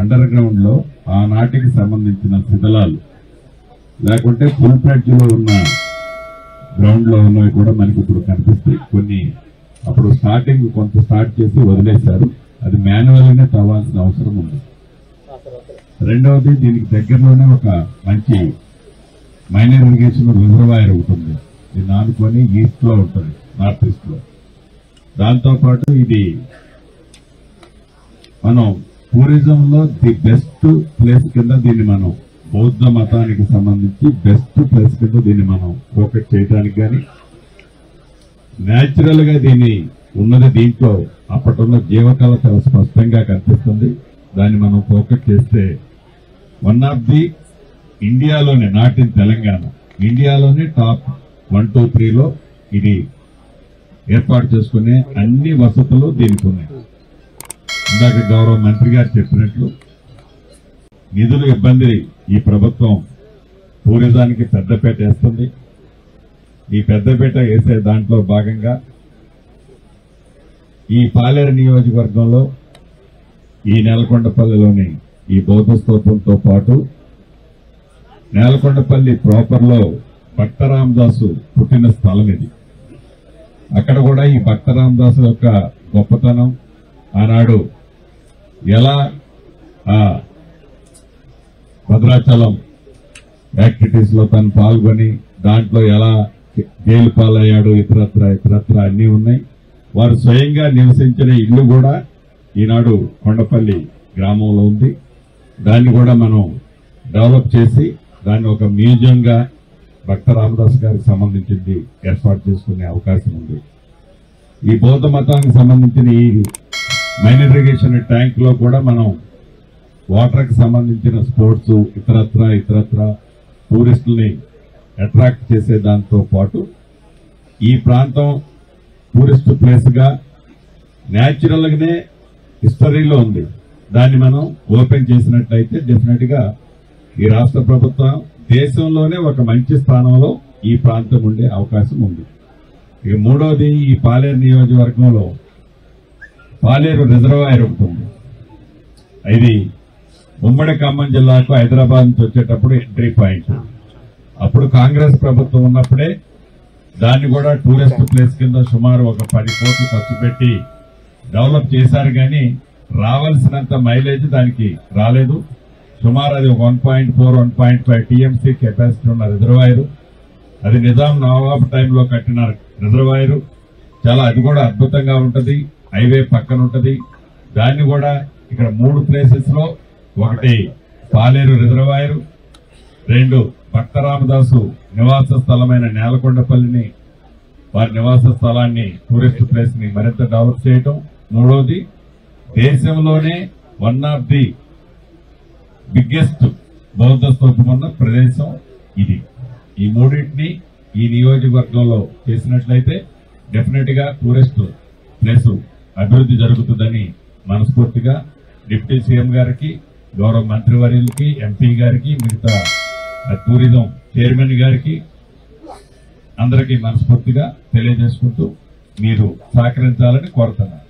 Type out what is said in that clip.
Under గ్రౌండ్లో ఆనాటికి సంబంధించిన శిథిలాలు. లేకుంటే ఫుల్ ఫ్లెడ్జ్లో ఉన్న గ్రౌండ్లో ఉన్నవి కూడా మనకి ఇప్పుడు కనిపిస్తాయి. కొన్ని అప్పుడు స్టార్టింగ్ కొంత స్టార్ట్ చేసి వదిలేశారు. అది మాన్యువల్ గానే తవ్వాల్సిన అవసరం ఉంది. రెండవది దీనికి దగ్గరలోనే ఒక మంచి మైనర్ ఇరిగేషన్ రిజర్వాయర్ ఉంటుంది దీన్ని ఆనుకొని ఈస్ట్లో ఉంటుంది నార్త్ ఈస్ట్లో దాంతో పాటు ఇది మనం టూరిజం లో ది బెస్ట్ ప్లేస్ కింద దీన్ని మనం బౌద్ధ మతానికి సంబంధించి బెస్ట్ ప్లేస్ కింద దీన్ని మనం ఫోకస్ చేయడానికి కానీ న్యాచురల్గా దీన్ని ఉన్నది దీంట్లో అప్పటిన్న జీవకళ చాలా స్పష్టంగా కనిపిస్తుంది. దాన్ని మనం ఫోకస్ చేస్తే వన్ ఆఫ్ ది ఇండియాలోనే నాట్ ఇన్ తెలంగాణ ఇండియాలోనే టాప్ వన్ టూ త్రీలో ఇది ఏర్పాటు చేసుకునే అన్ని వసతులు దీనికి ఉన్నాయి. ఇందాక గౌరవ మంత్రి గారు చెప్పినట్లు నిధుల ఇబ్బంది ఈ ప్రభుత్వం టూరిజానికి పెద్దపేట వేస్తుంది. ఈ పెద్దపేట వేసే దాంట్లో భాగంగా ఈ పాలేరు నియోజకవర్గంలో ఈ నేలకొండపల్లిలోని ఈ బౌద్ధ స్తూపంతో పాటు నేలకొండపల్లి ప్రాపర్లో భక్త రామదాసు పుట్టిన స్థలం ఇది. అక్కడ కూడా ఈ భక్త రామదాసు యొక్క గొప్పతనం ఆనాడు ఎలా? ఆ భద్రాచలం యాక్టివిటీస్లో తను పాల్గొని దాంట్లో ఎలా జైలు పాలయ్యాడు ఇతరత్ర ఇతరత్ర అన్నీ ఉన్నాయి. వారు స్వయంగా నివసించిన ఇల్లు కూడా ఈనాడు కొండపల్లి గ్రామంలో ఉంది. దాన్ని కూడా మనం డెవలప్ చేసి దాన్ని ఒక మ్యూజియంగా భక్త రామదాస్ గారికి సంబంధించింది ఏర్పాటు చేసుకునే అవకాశం ఉంది. ఈ బౌద్ధ మతానికి సంబంధించిన ఈ మైన్ ఇరిగేషన్ ట్యాంక్లో కూడా మనం వాటర్కి సంబంధించిన స్పోర్ట్స్ ఇతరత్ర ఇతరత్ర టూరిస్టుల్ని అట్రాక్ట్ చేసే దాంతో పాటు ఈ ప్రాంతం టూరిస్ట్ ప్లేస్గా న్యాచురల్గానే హిస్టరీలో ఉంది. దాన్ని మనం ఓపెన్ చేసినట్లయితే డెఫినెట్గా ఈ రాష్ట్ర ప్రభుత్వం దేశంలోనే ఒక మంచి స్థానంలో ఈ ప్రాంతం ఉండే అవకాశం ఉంది. ఇక మూడవది ఈ పాలేరు నియోజకవర్గంలో పాలేరు రిజర్వాయర్ ఉంటుంది. ఇది ఉమ్మడి ఖమ్మం జిల్లాకు హైదరాబాద్ నుంచి వచ్చేటప్పుడు ఎంట్రీ పాయింట్. అప్పుడు కాంగ్రెస్ ప్రభుత్వం ఉన్నప్పుడే దాన్ని కూడా టూరిస్ట్ ప్లేస్ కింద సుమారు ఒక పది కోట్లు ఖర్చు పెట్టి డెవలప్ చేశారు కానీ రావాల్సినంత మైలేజ్ దానికి రాలేదు. సుమారు అది one point four one point five TMC capacity ఉన్న రిజర్వాయర్. అది నిజాం నవాబ్ టైంలో కట్టిన రిజర్వాయర్. చాలా అది కూడా అద్భుతంగా ఉంటుంది. హైవే పక్కన ఉంటుంది. దాన్ని కూడా ఇక్కడ మూడు ప్లేసెస్లో ఒకటి పాలేరు రిజర్వాయర్ రెండు భక్తరామదాసు నివాస స్థలమైన నేలకొండపల్లిని వారి నివాస స్థలాన్ని టూరిస్ట్ ప్లేస్ని మరింత డెవలప్ చేయటం. మూడవది దేశంలోనే వన్ ఆఫ్ ది బిగ్గెస్ట్ బౌద్ధ స్తూపం ఉన్న ప్రదేశం ఇది. ఈ మూడింటిని ఈ నియోజకవర్గంలో చేసినట్లయితే డెఫినెట్గా టూరిస్ట్ ప్లేస్ అభివృద్ధి జరుగుతుందని మనస్ఫూర్తిగా డిప్యూటీ సీఎం గారికి గౌరవ మంత్రివర్యులకి ఎంపీ గారికి మిగతా టూరిజం చైర్మన్ గారికి అందరికీ మనస్ఫూర్తిగా తెలియజేసుకుంటూ మీరు సహకరించాలని కోరుతున్నాను.